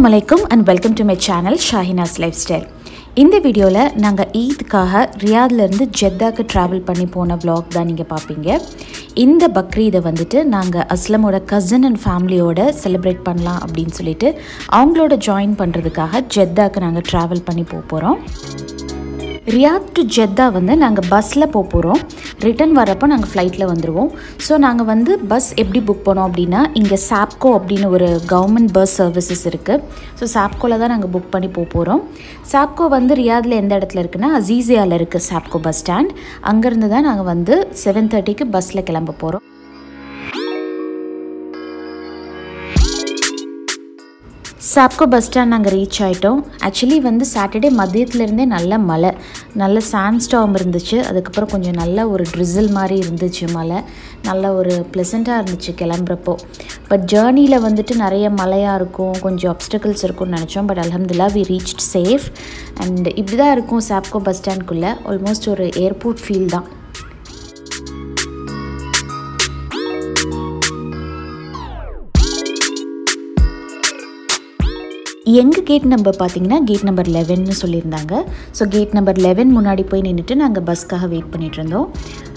அஸ்லாம் அலைக்கும் and welcome to my channel Shahinas lifestyle இந்த வீடியோவில் நாங்கள் ஈத்க்காக ரியாத்லேருந்து ஜெத்தாக்கு ட்ராவல் பண்ணி போன வ்ளாக் தான் நீங்கள் பார்ப்பீங்க இந்த பக்ரீதை வந்துட்டு நாங்கள் அஸ்லமோட கசின் அண்ட் ஃபேமிலியோட செலிப்ரேட் பண்ணலாம் அப்படின்னு சொல்லிட்டு அவங்களோட ஜாயின் பண்ணுறதுக்காக ஜெத்தாக்கு நாங்கள் ட்ராவல் பண்ணி போக போகிறோம் ரியாத் டு ஜெத்தா வந்து நாங்கள் பஸ்ஸில் போக போகிறோம் ரிட்டர்ன் வரப்போ நாங்கள் ஃப்ளைட்டில் வந்துடுவோம் ஸோ நாங்கள் வந்து பஸ் எப்படி புக் பண்ணோம் அப்படின்னா இங்கே சாப்கோ அப்படின்னு ஒரு கவர்மெண்ட் பஸ் சர்வீசஸ் இருக்குது ஸோ சாப்கோவில் தான் நாங்கள் புக் பண்ணி போக போகிறோம் சாப்கோ வந்து ரியாதில் எந்த இடத்துல இருக்குன்னா அசீசியாவில் இருக்குது சாப்கோ பஸ் ஸ்டாண்ட் அங்கேருந்து தான் நாங்கள் வந்து செவன் தேர்ட்டிக்கு பஸ்ஸில் கிளம்ப போகிறோம் சாப்கோ பஸ் ஸ்டாண்ட் நாங்கள் ரீச் ஆகிட்டோம் ஆக்சுவலி வந்து சாட்டர்டே மதியத்துலேருந்தே நல்ல மழை. நல்ல சாண்ட் ஸ்டாம் இருந்துச்சு. அதுக்கப்புறம் கொஞ்சம் நல்ல ஒரு ட்ரிசில் மாதிரி இருந்துச்சு மழை. நல்ல ஒரு ப்ளசண்ட்டாக இருந்துச்சு கிளம்புறப்போ. பட் ஜேர்னியில் வந்துட்டு நிறைய மழையாக இருக்கும். கொஞ்சம் அப்டக்கல்ஸ் இருக்கும்னு நினச்சோம். பட் அலமதுல்லா வி ரீச் சேஃப் அண்ட் இப்படி தான் இருக்கும் சாப்கோ பஸ் ஸ்டாண்ட்குள்ளே ஆல்மோஸ்ட் ஒரு ஏர்போர்ட் ஃபீல் தான். எங்கள் கேட் நம்பர் பார்த்தீங்கன்னா கேட் நம்பர் லெவன்னு சொல்லியிருந்தாங்க. ஸோ கேட் நம்பர் லெவன் முன்னாடி போய் நின்றுட்டு நாங்கள் பஸ்க்காக வெயிட் பண்ணிகிட்டு இருந்தோம்.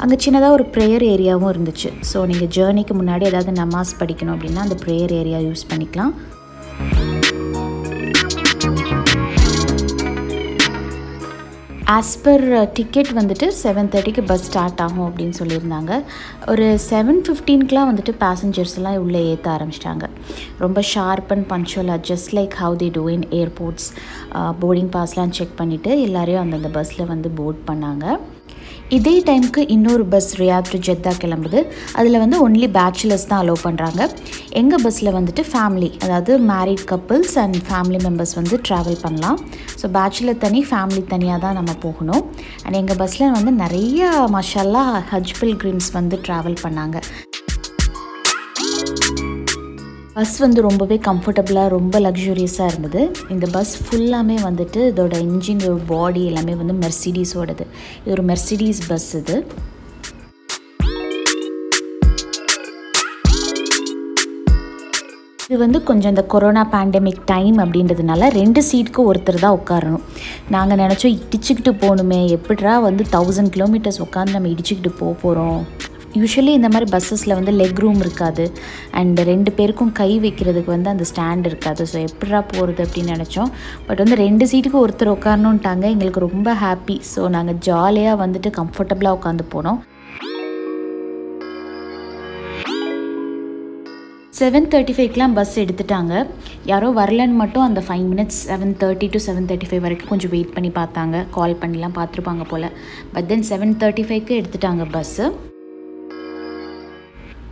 அங்கே சின்னதாக ஒரு ப்ரேயர் ஏரியாவும் இருந்துச்சு. ஸோ நீங்கள் ஜேர்னிக்கு முன்னாடி ஏதாவது நமாஸ் படிக்கணும் அப்படின்னா அந்த ப்ரேயர் ஏரியா யூஸ் பண்ணிக்கலாம். ஆஸ் பர் டிக்கெட் வந்துட்டு செவன் தேர்ட்டிக்கு பஸ் ஸ்டார்ட் ஆகும் அப்படின்னு சொல்லியிருந்தாங்க. ஒரு செவன் ஃபிஃப்டீன்க்கெலாம் வந்துட்டு பேசஞ்சர்ஸ் எல்லாம் உள்ளே ஏற்ற ஆரம்பிச்சிட்டாங்க. ரொம்ப sharp and பங்க்சுவலாக just like how they do in airports boarding பாஸ்லாம் check பண்ணிவிட்டு எல்லாரையும் அந்தந்த பஸ்ஸில் வந்து போர்ட் பண்ணாங்க. இதே டைமுக்கு இன்னொரு பஸ் ரியாத் டு ஜெத்தா கிளம்புது. அதில் வந்து ஒன்லி பேச்சுலர்ஸ் தான் அலோவ் பண்ணுறாங்க எங்கள் பஸ்ஸில் வந்துட்டு ஃபேமிலி அதாவது married couples and family members வந்து ட்ராவல் பண்ணலாம். ஸோ பேச்சுலர் தனி ஃபேமிலி தனியாக தான் நம்ம போகணும். அண்ட் எங்கள் பஸ்ஸில் வந்து நிறைய மஷாலா ஹஜ் பில்கிரிம்ஸ் வந்து ட்ராவல் பண்ணாங்க. பஸ் வந்து ரொம்பவே கம்ஃபர்டபுளாக ரொம்ப லக்ஸூரியஸாக இருந்தது. இந்த பஸ் ஃபுல்லாமே வந்துட்டு இதோட இன்ஜின் பாடி எல்லாமே வந்து மெர்சிடிஸோடது இது ஒரு மெர்சிடிஸ் பஸ் இது. இது வந்து கொஞ்சம் இந்த கொரோனா பேண்டமிக் டைம் அப்படின்றதுனால ரெண்டு சீட்டுக்கு ஒருத்தர் தான் உட்காரணும். நாங்கள் நினச்சோம் இடிச்சுக்கிட்டு போகணுமே எப்படிரா வந்து தௌசண்ட் கிலோமீட்டர்ஸ் உட்காந்து நம்ம இடிச்சுக்கிட்டு போக போகிறோம் யூஸ்வலி இந்த மாதிரி பஸ்ஸஸில் வந்து லெக் ரூம் இருக்காது. அண்ட் ரெண்டு பேருக்கும் கை வைக்கிறதுக்கு வந்து அந்த ஸ்டாண்ட் இருக்காது. ஸோ எப்படா போகிறது அப்படின்னு நினச்சோம். பட் வந்து ரெண்டு சீட்டுக்கு ஒருத்தர் உட்காரணுன்ட்டாங்க எங்களுக்கு ரொம்ப ஹாப்பி ஸோ நாங்கள் ஜாலியாக வந்துட்டு கம்ஃபர்டபுளாக உட்காந்து போனோம். செவன் தேர்ட்டி ஃபைவ்க்கெலாம் பஸ் எடுத்துட்டாங்க. யாரோ வரலன்னு மட்டும் அந்த five minutes seven thirty to seven thirty five வரைக்கும் கொஞ்சம் வெயிட் பண்ணி பார்த்தாங்க. கால் பண்ணிலாம் பார்த்துருப்பாங்க போல். பட் தென் செவன் தேர்ட்டி ஃபைவ்க்கு எடுத்துட்டாங்க பஸ்ஸு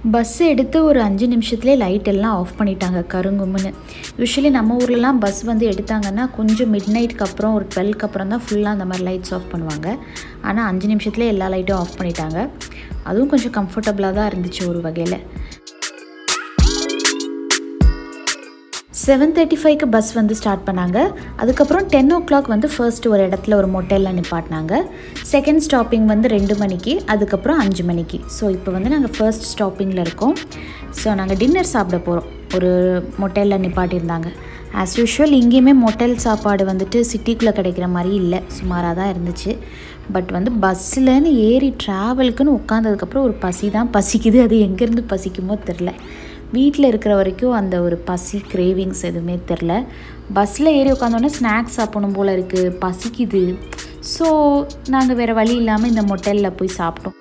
பஸ் எடுத்து ஒரு அஞ்சு நிமிஷத்துலேயே லைட் எல்லாம் ஆஃப் பண்ணிட்டாங்க கருங்கும்னு யூஸ்வலி நம்ம ஊர்லலாம் பஸ் வந்து எடுத்தாங்கன்னா கொஞ்சம் மிட் நைட்டுக்கு அப்புறம் ஒரு டுவெல்க்கு அப்புறம் தான் ஃபுல்லாக அந்த மாதிரி லைட்ஸ் ஆஃப் பண்ணுவாங்க. ஆனால் அஞ்சு நிமிஷத்துலேயே எல்லா லைட்டும் ஆஃப் பண்ணிட்டாங்க. அதுவும் கொஞ்சம் கம்ஃபர்டபுளாக தான் இருந்துச்சு ஒரு வகையில். செவன் தேர்ட்டி ஃபைவ்க்கு பஸ் வந்து ஸ்டார்ட் பண்ணாங்க. அதுக்கப்புறம் டென் ஓ கிளாக் வந்து ஃபர்ஸ்ட் ஒரு இடத்துல ஒரு மொட்டையில் நிப்பாட்டினாங்க. செகண்ட் ஸ்டாப்பிங் வந்து ரெண்டு மணிக்கு அதுக்கப்புறம் அஞ்சு மணிக்கு. ஸோ இப்போ வந்து நாங்கள் ஃபர்ஸ்ட் ஸ்டாப்பிங்கில் இருக்கோம். ஸோ நாங்கள் டின்னர் சாப்பிட போகிறோம் ஒரு மொட்டையில் நிப்பாட்டியிருந்தாங்க. ஆஸ் யூஷுவல் இங்கேயுமே மொட்டைல் சாப்பாடு வந்துட்டு சிட்டிக்குள்ளே கிடைக்கிற மாதிரி இல்லை. சுமாராக தான் இருந்துச்சு. பட் வந்து பஸ்ஸில்னு ஏறி ட்ராவலுக்குன்னு உட்காந்ததுக்கப்புறம் ஒரு பசி தான் பசிக்குது. அது எங்கேருந்து பசிக்குமோ தெரில வீட்டில் இருக்கிற வரைக்கும் அந்த ஒரு பசி கிரேவிங்ஸ் எதுவுமே தெரில பஸ்ஸில் ஏறி உட்காந்தோன்னே ஸ்நாக்ஸ் சாப்பிடணும் போல் இருக்குது பசிக்குது. ஸோ நாங்கள் வேறு வழி இல்லாமல் இந்த மொட்டலில் போய் சாப்பிட்டோம்.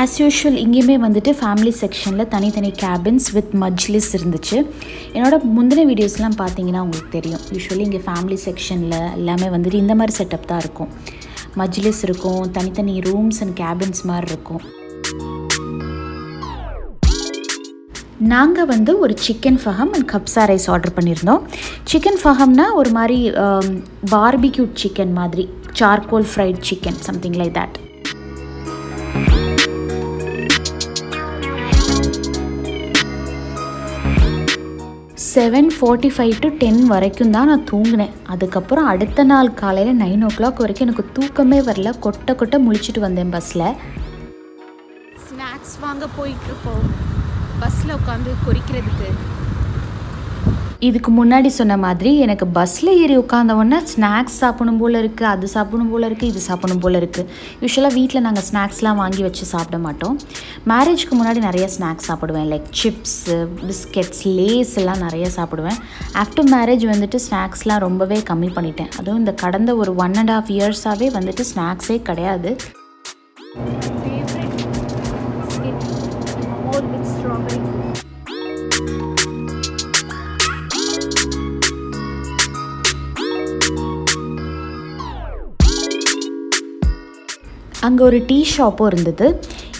ஆஸ் யூஷுவல் இங்கேயுமே வந்துட்டு ஃபேமிலி செக்ஷனில் தனித்தனி கேபின்ஸ் வித் மஜ்லிஸ் இருந்துச்சு. என்னோட முந்தின வீடியோஸ்லாம் பார்த்தீங்கன்னா உங்களுக்கு தெரியும். யூஸ்வலி இங்கே ஃபேமிலி செக்ஷனில் எல்லாமே வந்துட்டு இந்த மாதிரி செட்டப் தான் இருக்கும். மஜ்லிஸ் இருக்கும் தனித்தனி ரூம்ஸ் அண்ட் கேபின்ஸ் மாதிரி இருக்கும். நாங்கள் வந்து ஒரு chicken faham and Kabzaa rice order பண்ணியிருந்தோம். சிக்கன் ஃபஹம்னா ஒரு மாதிரி um, பார்பிக்யூட் சிக்கன் மாதிரி charcoal fried chicken something like that seven forty five to ten வரைக்கும் தான் நான் தூங்கினேன். அதுக்கப்புறம் அடுத்த நாள் காலையில் நைன் ஓ கிளாக் வரைக்கும் எனக்கு தூக்கமே வரல. கொட்டை கொட்டை முழிச்சிட்டு வந்தேன் பஸ்ஸில் ஸ்நாக்ஸ் வாங்க போயிட்டுருக்கோம் பஸ்ஸில் உட்காந்து குறிக்கிறதுக்கு இதுக்கு முன்னாடி சொன்ன மாதிரி எனக்கு பஸ்ஸில் ஏறி உட்காந்த உடனே ஸ்நாக்ஸ் சாப்பிடணும் போல் இருக்குது அது சாப்பிடணும் போல் இருக்குது இது சாப்பிடணும் போல் இருக்குது யூஸ்வலாக வீட்டில் நாங்கள் ஸ்நாக்ஸ்லாம் வாங்கி வச்சு சாப்பிட மாட்டோம். மேரேஜ்க்கு முன்னாடி நிறைய ஸ்நாக்ஸ் சாப்பிடுவேன். லைக் சிப்ஸு பிஸ்கெட்ஸ் லேஸ் எல்லாம் நிறைய சாப்பிடுவேன். ஆஃப்டர் மேரேஜ் வந்துட்டு ஸ்நாக்ஸ்லாம் ரொம்பவே கம்மி பண்ணிட்டேன். அதுவும் இந்த கடந்த ஒரு ஒன் அண்ட் ஆஃப் இயர்ஸாகவே வந்துட்டு ஸ்நாக்ஸே கிடையாது. அங்கே ஒரு டீ ஷாப்பும் இருந்தது.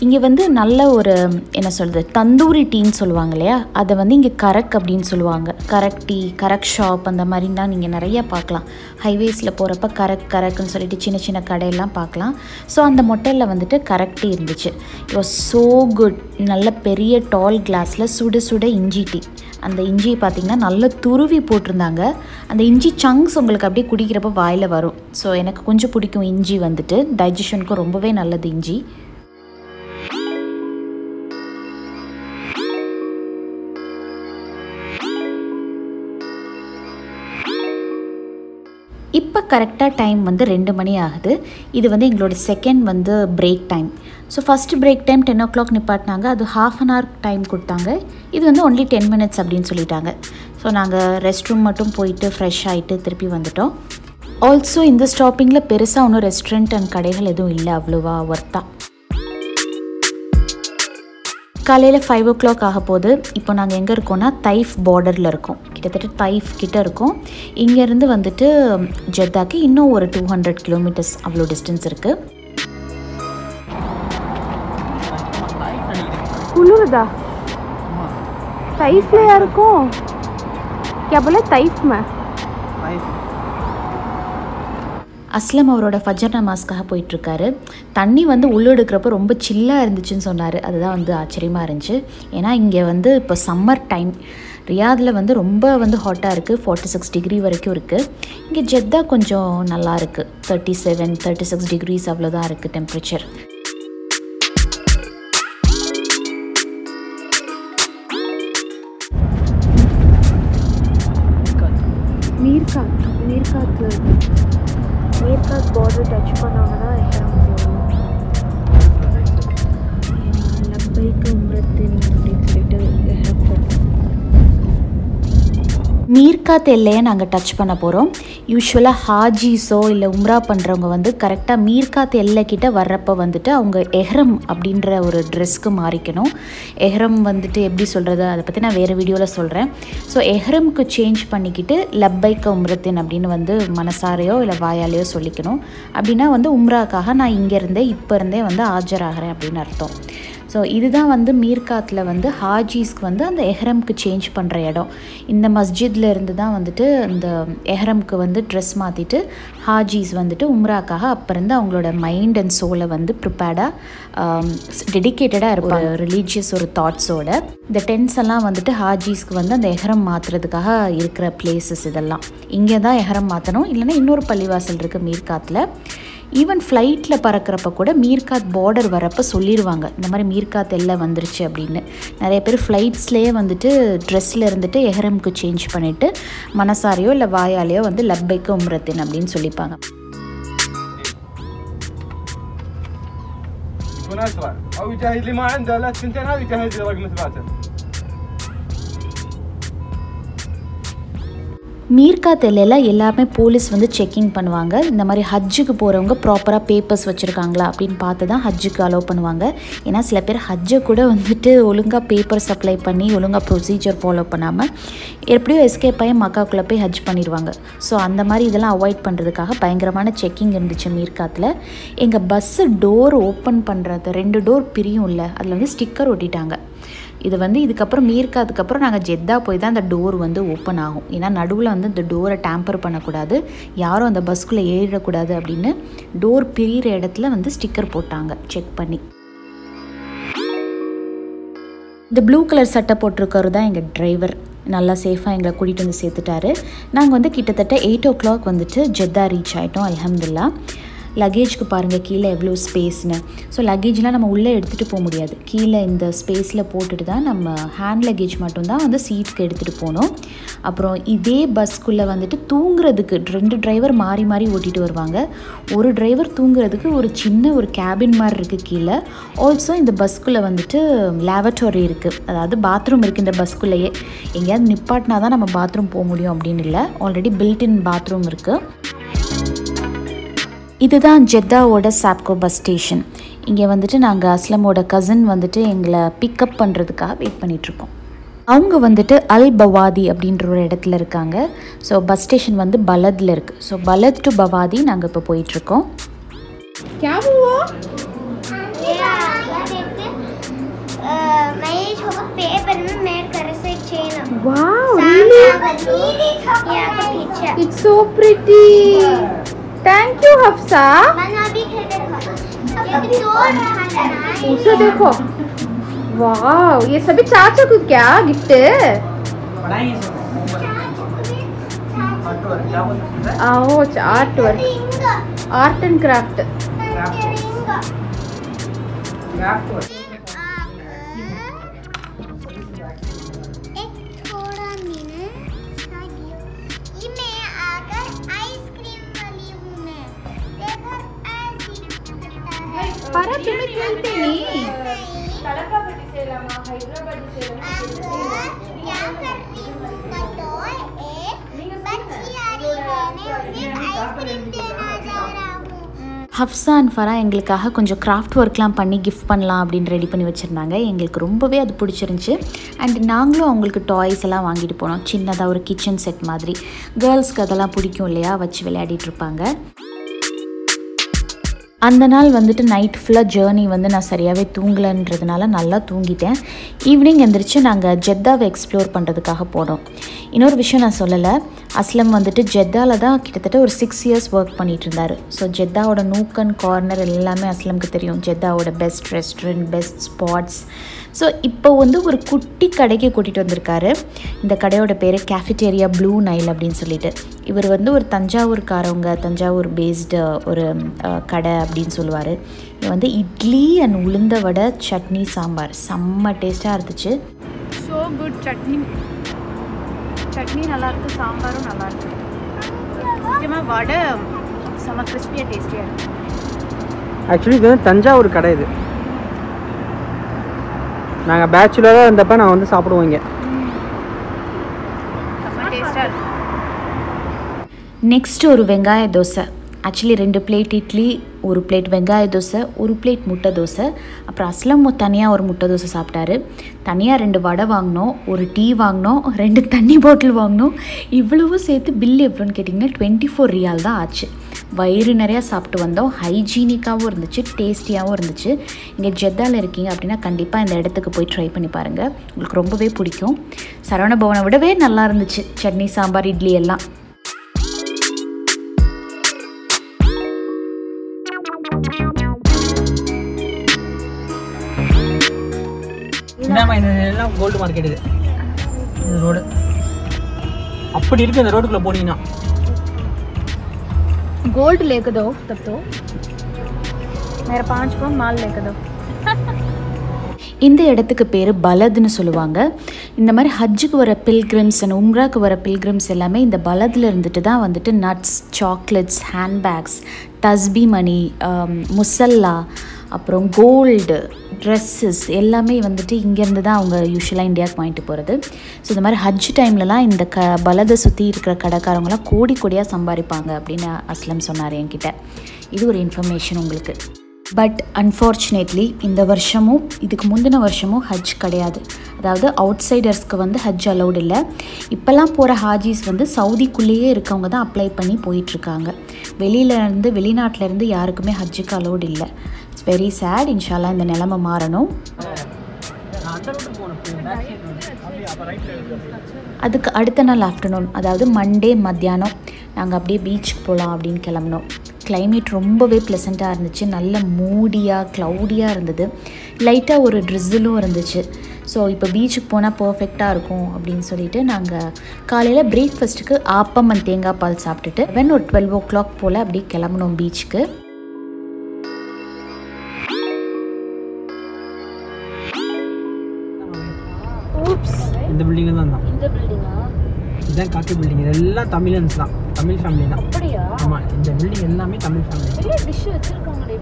இங்கே வந்து நல்ல ஒரு என்ன சொல்கிறது தந்தூரி டீன்னு சொல்லுவாங்க இல்லையா? அதை வந்து இங்கே கரக் அப்படின்னு சொல்லுவாங்க. கரக் டீ கரக் ஷாப் அந்த மாதிரி தான் நீங்கள் நிறைய பார்க்கலாம். ஹைவேஸில் போகிறப்ப கரக் கரக்குன்னு சொல்லிட்டு சின்ன சின்ன கடையெல்லாம் பார்க்கலாம். ஸோ அந்த மொட்டையில் வந்துட்டு கரக் டீ இருந்துச்சு. இட் வாஸ் ஸோ குட் நல்ல பெரிய டால் கிளாஸில் சுட சுட இஞ்சி டீ. அந்த இஞ்சி பார்த்திங்கன்னா நல்ல துருவி போட்டிருந்தாங்க. அந்த இஞ்சி சங்ஸ் உங்களுக்கு அப்படியே குடிக்கிறப்ப வாயில் வரும். ஸோ எனக்கு கொஞ்சம் பிடிக்கும் இஞ்சி வந்துட்டு. டைஜஷனுக்கும் ரொம்பவே நல்லது இஞ்சி. கரெக்டாக டைம் வந்து ரெண்டு மணி ஆகுது. இது வந்து எங்களோட செகண்ட் வந்து break time so first break time ten o'clock நிப்பாட்டினாங்க. அது ஹாஃப் அன் ஹவர் டைம் கொடுத்தாங்க. இது வந்து ஒன்லி டென் மினிட்ஸ் அப்படின்னு சொல்லிட்டாங்க. ஸோ நாங்கள் ரெஸ்ட் ரூம் மட்டும் போயிட்டு ஃப்ரெஷ் ஆகிட்டு திருப்பி வந்துட்டோம். ஆல்சோ இந்த ஸ்டாப்பிங்கில் பெருசாக ஒன்றும் ரெஸ்டாரண்ட் அண்ட் கடைகள் எதுவும் இல்லை. அவ்வளோவா ஒர்த்தாக காலையில் ஃபைவ் ஓ கிளாக் ஆக போது இப்போ நாங்கள் எங்கே இருக்கோம்னா தைஃப் பார்டரில் இருக்கோம் கிட்டத்தட்ட தைஃப் கிட்ட இருக்கோம் இங்கேருந்து வந்துட்டு ஜெத்தாக்கு இன்னும் ஒரு டூ ஹண்ட்ரட் கிலோமீட்டர்ஸ் அவ்வளோ டிஸ்டன்ஸ் இருக்குது குளிருதா தைஃப்லையா இருக்கும் क्या बोले तैफ में அஸ்லம் அவரோட ஃபஜர் நமாஸ்க்காக போயிட்டுருக்காரு. தண்ணி வந்து உள்ளெடுக்கிறப்ப ரொம்ப சில்லாக இருந்துச்சுன்னு சொன்னார். அதுதான் வந்து ஆச்சரியமாக இருந்துச்சு. ஏன்னா இங்கே வந்து இப்போ சம்மர் டைம் ரியாதில் வந்து ரொம்ப வந்து ஹாட்டாக இருக்குது ஃபார்ட்டி சிக்ஸ் டிகிரி வரைக்கும் இருக்குது இங்கே ஜெத்தா கொஞ்சம் நல்லா இருக்குது thirty seven thirty six degrees அவ்வளோதான் இருக்குது டெம்பரேச்சர் நீர்காற்று நீர்காற்று மீர்காத் பார்டர் டச் பண்ணாங்கன்னா லப்பைக்கு உம்ரத்தின் அப்படின்னு சொல்லிட்டு மீர்காத் எல்லையை நாங்கள் டச் பண்ண போகிறோம் யூஸ்வலாக ஹாஜிஸோ இல்லை உம்ரா பண்ணுறவங்க வந்து கரெக்டாக மீர்காத் எல்லைக்கிட்ட வர்றப்போ வந்துட்டு அவங்க எஹ்ரம் அப்படின்ற ஒரு ட்ரெஸ்க்கு மாறிக்கணும். எஹ்ரம் வந்துட்டு எப்படி சொல்கிறது அதை பற்றி நான் வேறு வீடியோவில் சொல்கிறேன் ஸோ எஹ்ரம்க்கு சேஞ்ச் பண்ணிக்கிட்டு லப்பைக்க உம்ரத்தின் அப்படின்னு வந்து மனசாரையோ இல்லை வாயாலேயோ சொல்லிக்கணும். அப்படின்னா வந்து உம்ராக்காக நான் இங்கேருந்தே இப்போ இருந்தே வந்து ஆஜராகிறேன் அப்படின்னு அர்த்தம். ஸோ இதுதான் வந்து மீர்காத்தில் வந்து ஹாஜிஸ்க்கு வந்து அந்த எஹ்ரம்க்கு சேஞ்ச் பண்ணுற இடம். இந்த மஸ்ஜித்ல இருந்து தான் வந்துட்டு இந்த எஹ்ரம்க்கு வந்து ட்ரெஸ் மாற்றிட்டு ஹாஜிஸ் வந்துட்டு உம்ராக்காக அப்போ இருந்து அவங்களோட மைண்ட் அண்ட் சோலை வந்து ப்ரிப்பேர்டாக டெடிக்கேட்டடாக இருப்பாங்க. ரிலீஜியஸ் ஒரு தாட்ஸோட இந்த டென்ஸ் எல்லாம் வந்துட்டு ஹாஜிஸ்க்கு வந்து அந்த எஹ்ரம் மாற்றுறதுக்காக இருக்கிற பிளேசஸ் இதெல்லாம். இங்கே தான் எஹ்ரம் மாற்றணும் இல்லைன்னா இன்னொரு பள்ளிவாசல் இருக்குது மீர்காத்தில் ஈவன் ஃப்ளைட்டில் பறக்கிறப்ப கூட மீர்காத் பார்டர் வரப்போ சொல்லிடுவாங்க இந்த மாதிரி மீர்காத் எல்லாம் வந்துருச்சு அப்படின்னு நிறைய பேர் ஃப்ளைட்ஸ்லேயே வந்துட்டு ட்ரெஸ்ஸில் இருந்துட்டு எஹரம்க்கு சேஞ்ச் பண்ணிவிட்டு மனசாரையோ இல்லை வாயாலேயோ வந்து லப்பைக்கு உம்ரத்தின் அப்படின்னு சொல்லிப்பாங்க يكون اسرع او يجهز لي ما عنده لا الثنتين هذه يجهز لي رقم ثلاثه மீர்காத் எல்லையில் எல்லாமே போலீஸ் வந்து செக்கிங் பண்ணுவாங்க. இந்த மாதிரி ஹஜ்ஜுக்கு போகிறவங்க ப்ராப்பராக பேப்பர்ஸ் வச்சுருக்காங்களா அப்படின்னு பார்த்து தான் ஹஜ்ஜுக்கு அலோவ் பண்ணுவாங்க. ஏன்னா சில பேர் ஹஜ்ஜை கூட வந்துட்டு ஒழுங்காக பேப்பர் சப்ளை பண்ணி ஒழுங்காக ப்ரொசீஜர் ஃபாலோ பண்ணாமல் எப்படியோ எஸ்கேப் ஆகி மக்காக்குள்ளே போய் ஹஜ் பண்ணிடுவாங்க. ஸோ அந்த மாதிரி இதெல்லாம் அவாய்ட் பண்ணுறதுக்காக பயங்கரமான செக்கிங் இருந்துச்சு மீர்காத்தில். எங்கள் பஸ்ஸு டோர் ஓப்பன் பண்ணுறது ரெண்டு டோர் பிரியும் இல்லை அதில் வந்து ஸ்டிக்கர் ஒட்டிட்டாங்க. இது வந்து இதுக்கப்புறம் மீர்க்காதுக்கப்புறம் நாங்கள் ஜெத்தா போய் தான் அந்த டோர் வந்து ஓப்பன் ஆகும். ஏன்னா நடுவில் வந்து இந்த டோரை டேம்பர் பண்ணக்கூடாது. யாரும் அந்த பஸ்க்குள்ளே ஏறிடக்கூடாது அப்படின்னு டோர் பிரிகிற இடத்துல வந்து ஸ்டிக்கர் போட்டாங்க. செக் பண்ணி. இந்த ப்ளூ கலர் சட்டை போட்டிருக்கவர் தான் எங்கள் டிரைவர் நல்லா சேஃபாக எங்களை கூட்டிகிட்டு வந்து சேர்த்துட்டாரு. நாங்கள் வந்து கிட்டத்தட்ட எயிட் ஓ கிளாக் வந்துட்டு ஜெத்தா ரீச் ஆகிட்டோம் அலமதுல்லா லக்கேஜ்க்கு பாருங்கள் கீழே எவ்வளோ ஸ்பேஸ்னு ஸோ லக்கேஜ்லாம் நம்ம உள்ளே எடுத்துகிட்டு போக முடியாது. கீழே இந்த ஸ்பேஸில் போட்டுட்டு தான் நம்ம ஹேண்ட் லக்கேஜ் மட்டும்தான் வந்து சீட்டுக்கு எடுத்துகிட்டு போகணும். அப்புறம் இதே பஸ்க்குள்ளே வந்துட்டு தூங்குறதுக்கு ரெண்டு டிரைவர் மாறி மாறி ஓட்டிகிட்டு வருவாங்க. ஒரு டிரைவர் தூங்குறதுக்கு ஒரு சின்ன ஒரு கேபின் மாதிரி இருக்குது கீழே. ஆல்சோ இந்த பஸ்க்குள்ளே வந்துட்டு லேவட்டோரி இருக்குது அதாவது பாத்ரூம் இருக்குது இந்த பஸ்க்குள்ளேயே எங்கேயாவது நிப்பாட்டினா தான் நம்ம பாத்ரூம் போக முடியும் அப்படின்னு இல்லை. ஆல்ரெடி பில்டின் பாத்ரூம் இருக்குது இதுதான் ஜெத்தாவோட சாப்கோ பஸ் ஸ்டேஷன். இங்கே வந்துட்டு நாங்கள் அஸ்லமோட கசின் வந்துட்டு எங்களை பிக்கப் பண்ணுறதுக்காக வெயிட் பண்ணிகிட்ருக்கோம் அவங்க வந்துட்டு அல் பவாதி அப்படின்ற ஒரு இடத்துல இருக்காங்க. ஸோ பஸ் ஸ்டேஷன் வந்து பலத்தில் இருக்குது ஸோ பலத் டு பவாதி நாங்கள் இப்போ போயிட்டுருக்கோம். Wow, really? It's so pretty. Thank you Hafsa उसे देखो। वाह ये सभी चाचा को क्या गिफ्ट आओ art work art and craft. Craft work. பரப்பின்னு Hafsa and Farah எங்களுக்காக கொஞ்சம் கிராஃப்ட் ஒர்க்லாம் பண்ணி கிஃப்ட் பண்ணலாம் அப்படின்னு ரெடி பண்ணி வச்சுருந்தாங்க. எங்களுக்கு ரொம்பவே அது பிடிச்சிருந்துச்சி. அண்ட் நாங்களும் அவங்களுக்கு டாய்ஸ் எல்லாம் வாங்கிட்டு போனோம். சின்னதாக ஒரு கிச்சன் செட் மாதிரி. கேர்ள்ஸ்க்கு அதெல்லாம் பிடிக்கும் இல்லையா? வச்சு விளையாடிட்டு இருப்பாங்க. அந்த நாள் வந்துட்டு நைட் ஃபுல்லாக ஜேர்னி வந்து நான் சரியாகவே தூங்கலைன்றதுனால நல்லா தூங்கிட்டேன். ஈவினிங் எந்திரிச்சு நாங்கள் ஜெத்தாவை எக்ஸ்ப்ளோர் பண்ணுறதுக்காக போனோம் இன்னொரு விஷயம் நான் சொல்லலை. அஸ்லம் வந்துட்டு ஜெத்தாவில் தான் கிட்டத்தட்ட ஒரு சிக்ஸ் இயர்ஸ் ஒர்க் பண்ணிட்டு இருந்தார். ஸோ ஜெத்தாவோட நூக்கன் கார்னர் எல்லாமே அஸ்லம்க்கு தெரியும். ஜெத்தாவோட best restaurant best spots so இப்போ வந்து ஒரு குட்டி கடைக்கு கூட்டிகிட்டு வந்திருக்காரு. இந்த கடையோட பேர் கேஃபிட்டேரியா ப்ளூ நைல் அப்படின்னு சொல்லிட்டு. இவர் வந்து ஒரு தஞ்சாவூர்காரவங்க தஞ்சாவூர் பேஸ்டு ஒரு கடை அப்படின்னு சொல்லுவார். வந்து இட்லி அண்ட் உளுந்த வடை சட்னி சாம்பார். செம்ம டேஸ்ட்டாக இருந்துச்சு. So good chutney. சட்னி நல்லாயிருக்கு சாம்பாரும் நல்லாயிருக்கு முக்கியமாக வடை செம்ம கிறிஸ்பியாக டேஸ்டியாக இருக்குது ஆக்சுவலி இது தஞ்சாவூர் கடை இது. நாங்கள் பேச்சுலராக இருந்தப்ப நான் வந்து சாப்பிடுவோம் இங்கே. நெக்ஸ்ட் ஒரு வெங்காய தோசை. ஆக்சுவலி ரெண்டு பிளேட் இட்லி ஒரு பிளேட் வெங்காய தோசை ஒரு பிளேட் முட்டை தோசை. அப்புறம் அஸ்லம் தனியாக ஒரு முட்டை தோசை சாப்பிட்டாரு. தனியாக ரெண்டு வடை வாங்கினோம் ஒரு டீ வாங்கினோம் ரெண்டு தண்ணி பாட்டில் வாங்கினோம். இவ்வளவும் சேர்த்து பில் எவ்வளோன்னு கேட்டிங்கன்னா டுவெண்ட்டி ஃபோர் ரியால் தான் ஆச்சு. வயிறு நிறையா சாப்பிட்டு வந்தோம். ஹைஜீனிக்காகவும் இருந்துச்சு டேஸ்டியாகவும் இருந்துச்சு. இங்கே ஜெத்தாவில் இருக்கீங்க அப்படின்னா கண்டிப்பாக இந்த இடத்துக்கு போய் ட்ரை பண்ணி பாருங்கள் உங்களுக்கு ரொம்பவே பிடிக்கும். சரவண பவனை விடவே நல்லா இருந்துச்சு. சட்னி சாம்பார் இட்லி எல்லாம். எல்லாம் கோல்டு மார்க்கெட் இது. இந்த ரோடு அப்படி இருக்கு இந்த ரோடுக்குள்ளே போனீங்கன்னா. गोल्ड लेके दो तब तो मेरा पाँच पाउंड माल लेके दो இந்த இடத்துக்கு பேர் பலத்னு சொல்லுவாங்க இந்த மாதிரி ஹஜ்ஜுக்கு வர பில்கிரிம்ஸ் அண்ட் உம்ராக்கு வர பில்கிரிம்ஸ் எல்லாமே இந்த பலதில் இருந்துட்டு தான் வந்துட்டு நட்ஸ் சாக்லேட்ஸ் ஹேண்ட்பேக்ஸ் தஸ்பி மணி முசல்லா அப்புறம் கோல்டு ட்ரெஸ்ஸஸ் எல்லாமே வந்துட்டு இங்கேருந்து தான் அவங்க யூஸ்வலாக இந்தியாவுக்கு வாங்கிட்டு போகிறது ஸோ இந்த மாதிரி ஹஜ் டைம்லலாம் இந்த க பலதை சுற்றி இருக்கிற கடைக்காரவங்களாம் கோடி கோடியாக சம்பாதிப்பாங்க அப்படின்னு அஸ்லம் சொன்னார் என்கிட்ட. இது ஒரு இன்ஃபர்மேஷன் உங்களுக்கு. பட் அன்ஃபார்ச்சுனேட்லி இந்த வருஷமும் இதுக்கு முந்தின வருஷமும் ஹஜ் கிடையாது. அதாவது அவுட் சைடர்ஸ்க்கு வந்து ஹஜ் அலௌட் இல்லை. இப்போல்லாம் போகிற ஹாஜிஸ் வந்து சவுதிக்குள்ளேயே இருக்கவங்க தான் அப்ளை பண்ணி போயிட்டுருக்காங்க வெளியிலேருந்து வெளிநாட்டிலேருந்து யாருக்குமே ஹஜ்ஜுக்கு அலௌட் இல்லை. இட்ஸ் வெரி சேட் இன்ஷால்லாம் இந்த நிலமை மாறணும். அதுக்கு அடுத்த நாள் ஆஃப்டர்நூன் அதாவது மண்டே மத்தியானம் நாங்கள் அப்படியே பீச்சுக்கு போகலாம் அப்படின்னு கிளம்பினோம். கிளைமேட் ரொம்பவே ப்ளசண்ட்டாக இருந்துச்சு. நல்ல மூடியாக க்ளவுடியாக இருந்தது. லைட்டாக ஒரு ட்ரிஸ்ஸிலும் இருந்துச்சு. ஸோ இப்போ பீச்சுக்கு போனால் பர்ஃபெக்டாக இருக்கும் அப்படின்னு சொல்லிட்டு நாங்கள் காலையில் பிரேக்ஃபாஸ்ட்டுக்கு ஆப்பம் அண்ட் தேங்காய் பால் சாப்பிட்டுட்டு வென் ஒரு டுவெல் ஓ கிளாக் போல் அப்படியே கிளம்புனோம் பீச்சுக்கு அந்த பில்டிங்ல தான் இந்த பில்டிங்கா இதுதான் காக்கி பில்டிங் இதெல்லாம் தமிழன்ஸ் தான். தமிழ் ஃபேமிலி தான். அப்படியா? ஆமாம் இந்த பில்டிங் எல்லாமே தமிழ் ஃபேமிலி பெரிய டிஷ் வச்சிருக்காங்களே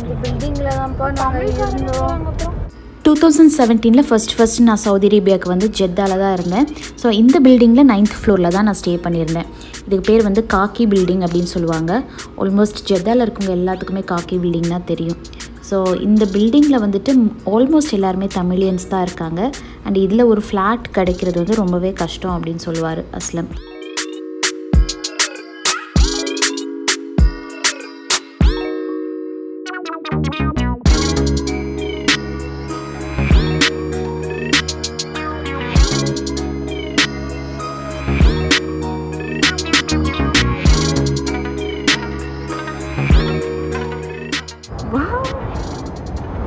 இந்த பில்டிங்ல தான்ப்பா நாங்க இருந்தோம். அப்புறம். டூ தௌசண்ட் செவன்டீனில் ஃபஸ்ட் ஃபஸ்ட் நான் சவுதி அரேபியாவுக்கு வந்து ஜெத்தால தான் இருந்தேன். ஸோ இந்த பில்டிங்கில் நைன்த் ஃப்ளோரில் தான் நான் ஸ்டே பண்ணியிருந்தேன். இதுக்கு பேர் வந்து காக்கி பில்டிங் அப்படின்னு சொல்லுவாங்க. ஆல்மோஸ்ட் ஜெத்தால இருக்கவங்க எல்லாத்துக்குமே காக்கி பில்டிங் தான் தெரியும். ஸோ இந்த பில்டிங்கில் வந்துட்டு ஆல்மோஸ்ட் எல்லாருமே தமிழியன்ஸ் தான் இருக்காங்க. அண்ட் இதில் ஒரு ஃப்ளாட் கிடைக்கிறது வந்து ரொம்பவே கஷ்டம் அப்படின்னு சொல்லுவார் Aslam.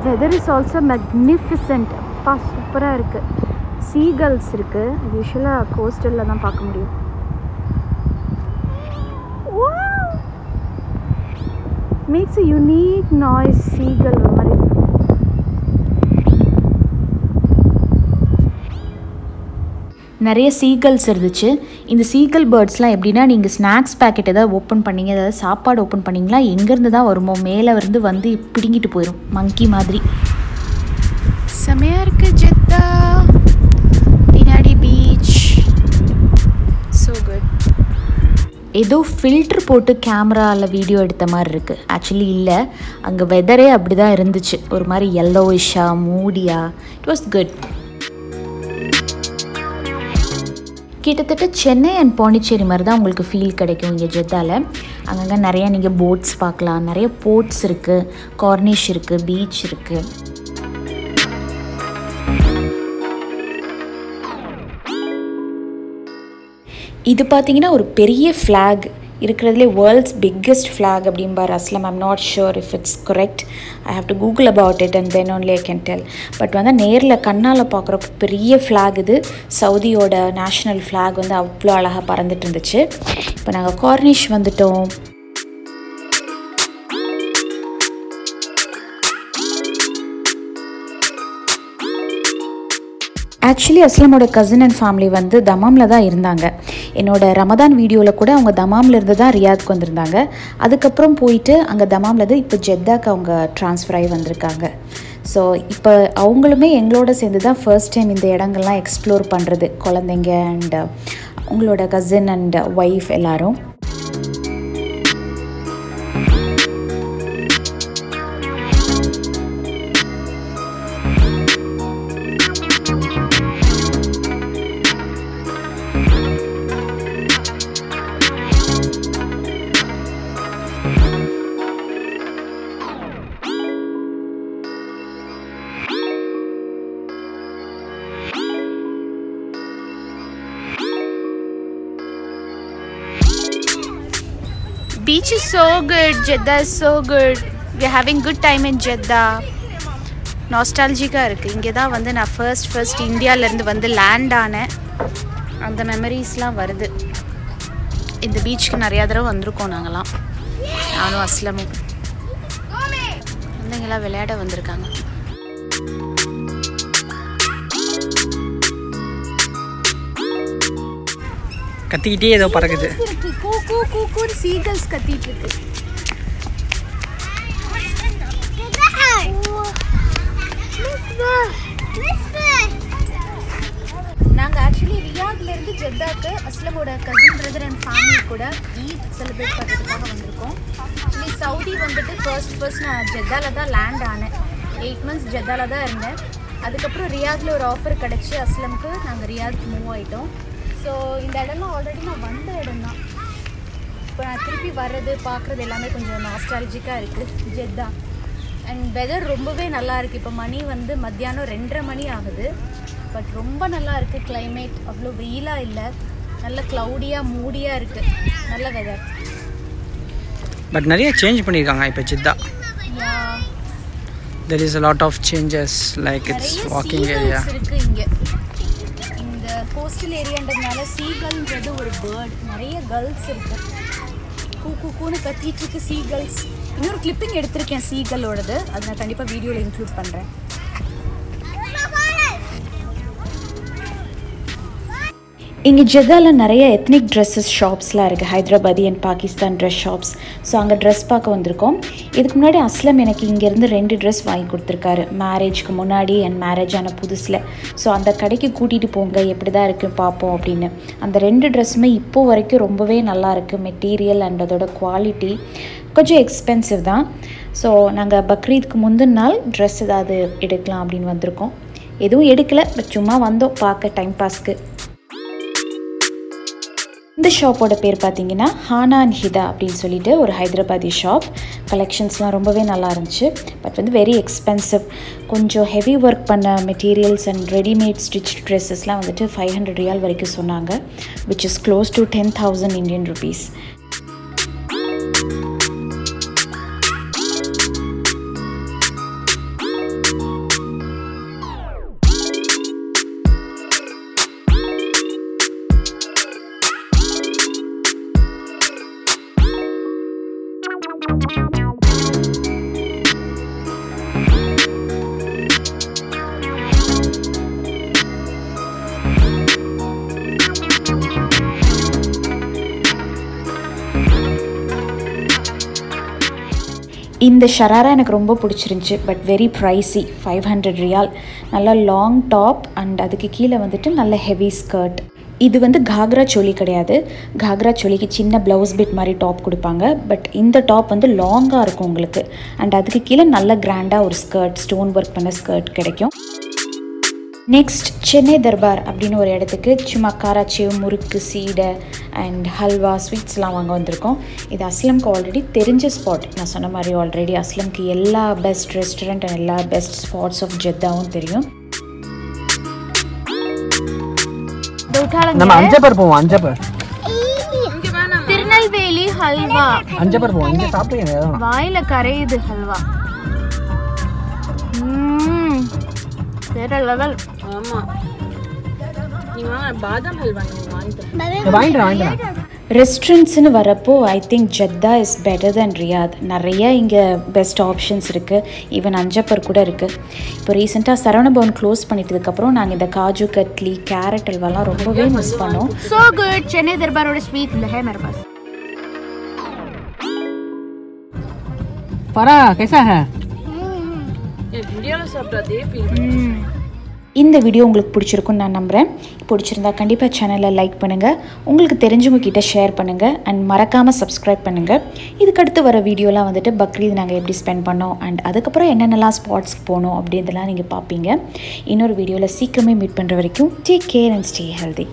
Weather is also magnificent அப்பா சூப்பராக இருக்குது சீகல்ஸ் இருக்குது யூஸ்வலாக கோஸ்டலில் தான் பார்க்க முடியும். Makes a unique noise seagull ஒரு மாதிரி. நிறைய சீகல்ஸ் இருந்துச்சு. இந்த சீகல் பேர்ட்ஸ்லாம் எப்படின்னா நீங்கள் ஸ்நாக்ஸ் பேக்கெட் ஏதாவது ஓப்பன் பண்ணீங்க ஏதாவது சாப்பாடு ஓப்பன் பண்ணீங்களா எங்கேருந்து தான் வருமோ மேலே இருந்து வந்து பிடுங்கிட்டு போயிடும் மங்கி மாதிரி. செமையாக இருக்கு ஜெத்தா. பின்னாடி பீச் ஸோ குட் ஏதோ ஃபில்டர் போட்டு கேமராவில் வீடியோ எடுத்த மாதிரி இருக்குது ஆக்சுவலி இல்லை. அங்கே வெதரே அப்படி தான் இருந்துச்சு. ஒரு மாதிரி எல்லோயிஷாக மூடியா இட் வாஸ் குட் கிட்டத்தட்ட சென்னை அண்ட் பாண்டிச்சேரி மாதிரி தான் உங்களுக்கு ஃபீல் கிடைக்கும் இங்கே ஜெத்தால அங்கங்கே நிறையா நீங்கள் போட்ஸ் பார்க்கலாம். நிறைய போட்ஸ் இருக்குது கார்னிஷ் இருக்குது பீச் இருக்குது இது பார்த்தீங்கன்னா ஒரு பெரிய ஃப்ளாக் இருக்கிறதுலே வேர்ல்ட்ஸ் பிக்கெஸ்ட் ஃப்ளாக் அப்படிம்பார் Aslam. I'm not sure if it's correct I have to Google about it and then only I can tell but வந்து நேரில் கண்ணால் பார்க்குற பெரிய ஃப்ளாக் இது. சவுதியோட நேஷ்னல் ஃப்ளாக் வந்து அவ்வளோ அழகாக பறந்துட்டு இருந்துச்சு. இப்போ நாங்கள் கார்னிஷ் வந்துட்டோம். ஆக்சுவலி அஸ்லமோட கசின் அண்ட் ஃபேமிலி வந்து தமாமில் தான் இருந்தாங்க. என்னோட ரமதான் வீடியோவில் கூட அவங்க தமாமில் இருந்து தான் ரியாத்க்கு வந்திருந்தாங்க. அதுக்கப்புறம் போயிட்டு அங்கே தமாமில் இருந்து இப்போ ஜெத்தாக்கு அவங்க ட்ரான்ஸ்ஃபர் ஆகி வந்திருக்காங்க. ஸோ இப்போ அவங்களுமே எங்களோட சேர்ந்து தான் ஃபர்ஸ்ட் டைம் இந்த இடங்கள்லாம் எக்ஸ்ப்ளோர் பண்ணுறது குழந்தைங்க அண்ட் uh, உங்களோட கசின் அண்ட் ஒய்ஃப் எல்லாரும். Beach is so good. Jeddah is so good. We are having good time in Jeddah. நாஸ்டாலஜிக்காக இருக்குது இங்கே தான் வந்து நான் ஃபர்ஸ்ட் ஃபர்ஸ்ட் இந்தியாவிலேருந்து வந்து லேண்ட் ஆனேன் அந்த மெமரிஸ்லாம் வருது இந்த பீச்சுக்கு நிறையா தடவை வந்திருக்கோம் நாங்களாம் நானும் அஸ்லமும் குழந்தைங்களாம் விளையாட வந்திருக்காங்க கத்திக்கிட்டே ஏதோ பறக்குது. இருக்கு. சீகல்ஸ் கத்திட்டு இருக்கு. நாங்கள் ஆக்சுவலி ரியாத்லேருந்து ஜெத்தாக்கு அஸ்லமோட கசின் பிரதர் அண்ட் ஃபேமிலி கூட ஈத் செலிப்ரேட் பண்ணுறதுக்காக வந்திருக்கோம். ஆக்சுவலி சவுதி வந்துட்டு ஃபர்ஸ்ட் ஃபர்ஸ்ட் நான் ஜெத்தாவில் தான் லேண்ட் ஆனேன். எயிட் மந்த்ஸ் ஜெத்தாவில் தான் இருந்தேன். அதுக்கப்புறம் ரியாத்தில் ஒரு ஆஃபர் கிடச்சி அஸ்லமுக்கு நாங்கள் ரியாத் மூவ் ஆகிட்டோம் ஸோ இந்த இடம்லாம் ஆல்ரெடி நான் வந்த இடம் தான் இப்போ நான் திருப்பி வர்றது பார்க்குறது எல்லாமே கொஞ்சம் நாஸ்டாலஜிக்காக இருக்குது ஜெத்தா அண்ட் வெதர் ரொம்பவே நல்லா இருக்குது இப்போ மணி வந்து மத்தியானம் ரெண்டரை மணி ஆகுது. பட் ரொம்ப நல்லா இருக்குது climate. அவ்வளோ வெயிலாக இல்லை. நல்ல க்ளவுடியாக மூடியாக இருக்குது நல்ல வெதர் பட் நிறைய சேஞ்ச் பண்ணியிருக்காங்க. இப்போ Jeddah there is a lot of changes like it's walking area seagulls இருக்கு இங்க. கோஸ்டல் ஏரியான்றதுனால சீகல்ன்றது ஒரு பேர்ட் நிறைய கேர்ள்ஸ் இருக்கு. கூ கூ கூன்னு கத்திட்டு இருக்கு சீகல்ஸ் இன்னொரு கிளிப்பிங் எடுத்திருக்கேன் சீகலோடது அது நான் கண்டிப்பாக வீடியோவில் இன்க்ளூட் பண்ணுறேன் இங்கே ஜெதாவில் நிறைய எத்னிக் ட்ரெஸ்ஸஸ் ஷாப்ஸ்லாம் இருக்குது Hyderabadi and Pakistan dress shops so அங்கே ட்ரெஸ் பார்க்க வந்திருக்கோம். இதுக்கு முன்னாடி அஸ்லம் எனக்கு இங்கேருந்து ரெண்டு ட்ரெஸ் வாங்கி கொடுத்துருக்காரு. மேரேஜ்க்கு முன்னாடி அண்ட் மேரேஜ் ஆன புதுசில். ஸோ அந்த கடைக்கு கூட்டிகிட்டு போங்க. எப்படி தான் இருக்குது பார்ப்போம் அப்படின்னு. அந்த ரெண்டு ட்ரெஸ்ஸுமே இப்போ வரைக்கும் ரொம்பவே நல்லாயிருக்கு மெட்டீரியல் அண்ட் அதோட குவாலிட்டி கொஞ்சம் எக்ஸ்பென்சிவ் தான். ஸோ நாங்கள் பக்ரீத்க்கு முந்தின நாள் ட்ரெஸ் ஏதாவது எடுக்கலாம் அப்படின்னு வந்திருக்கோம். எதுவும் எடுக்கலை. பட் சும்மா வந்தோம். பார்க்க டைம் பாஸ்க்கு இந்த ஷாப்போட பேர் பார்த்தீங்கன்னா ஹானா அண்ட் ஹிதா அப்படின்னு சொல்லிட்டு ஒரு ஹைதராபாதி ஷாப். கலெக்ஷன்ஸ்லாம் ரொம்பவே நல்லா இருந்துச்சு. பட் வந்து வெரி எக்ஸ்பென்சிவ் கொஞ்சம் ஹெவி ஒர்க் பண்ண மெட்டீரியல்ஸ் அண்ட் ரெடிமேட் ஸ்டிச் ட்ரெஸ்ஸஸ்லாம் வந்துட்டு ஃபைவ் ஹண்ட்ரட் ரியால் வரைக்கும் சொன்னாங்க which is close to ten thousand Indian rupees இந்த ஷராரா எனக்கு ரொம்ப பிடிச்சிருந்துச்சி but very pricey five hundred riyal நல்லா லாங் டாப் அண்ட் அதுக்கு கீழே வந்துட்டு நல்ல ஹெவி ஸ்கர்ட் இது வந்து காக்ரா சோலி கிடையாது. காக்ரா சோலிக்கு சின்ன ப்ளவுஸ் பிட் மாதிரி டாப் கொடுப்பாங்க பட் இந்த டாப் வந்து லாங்காக இருக்கும் உங்களுக்கு. அண்ட் அதுக்கு கீழே நல்ல கிராண்டாக ஒரு ஸ்கர்ட் ஸ்டோன் ஒர்க் பண்ண ஸ்கர்ட் கிடைக்கும். நெக்ஸ்ட் சென்னை தர்பார் அப்படின்னு ஒரு இடத்துக்கு சும்மா காராச்சேவ் முறுக்கு சீடை அண்ட் ஹல்வா ஸ்வீட்ஸ்லாம் வாங்க வந்திருக்கோம். இது அஸ்லம்க்கு ஆல்ரெடி தெரிஞ்ச ஸ்பாட் நான் சொன்ன மாதிரி ஆல்ரெடி அஸ்லம்க்கு எல்லா பெஸ்ட் ரெஸ்டாரண்ட் அண்ட் எல்லா பெஸ்ட் ஸ்பாட்ஸ் ஆஃப் ஜெத்தாவும் தெரியும். நம்ம அஞ்சப்பர் போவோம் அஞ்சப்பர் திருநெல்வேலி ஹல்வா. அஞ்சப்பர் போவோம் இங்கே சாப்பிட்டு வாயில கரையுது ஹல்வா. ம், வேற லெவல் ஆமாம் வரப்போ I think Jeddah is better then Riyadh நிறைய இங்கே பெஸ்ட் ஆப்ஷன்ஸ் இருக்குது ஈவன் அஞ்சப்பர் கூட இருக்குது இப்போ ரீசெண்டாக சரவண பவன் க்ளோஸ் பண்ணிட்டதுக்கப்புறம் நாங்கள் இந்த காஜு கட்லி கேரட் அல்வாலாம் ரொம்பவே மிஸ் பண்ணோம். ஸோ குட் சென்னை தர்பாரோட ஸ்வீட் இந்த ஹேமர் பாஸ் பரா கேசா ஹே இந்தியாவில் சாப்பிட்டா அதே இந்த வீடியோ உங்களுக்கு பிடிச்சிருக்குன்னு நான் நம்புகிறேன் பிடிச்சிருந்தா கண்டிப்பாக சேனலை லைக் பண்ணுங்கள் உங்களுக்கு தெரிஞ்சவங்க கிட்டே ஷேர் பண்ணுங்கள் அண்ட் மறக்காமல் சப்ஸ்கிரைப் பண்ணுங்கள் இதுக்கடுத்து வர வீடியோலாம் வந்துட்டு பக்ரீத் நாங்கள் எப்படி ஸ்பெண்ட் பண்ணோம். அண்ட் அதுக்கப்புறம் என்னென்னலாம் ஸ்பாட்ஸ்க்கு போனோம் அப்படின்றதெல்லாம் நீங்கள் பார்ப்பீங்க. இன்னொரு வீடியோவில் சீக்கிரமே மீட் பண்ணுற வரைக்கும் take care and stay healthy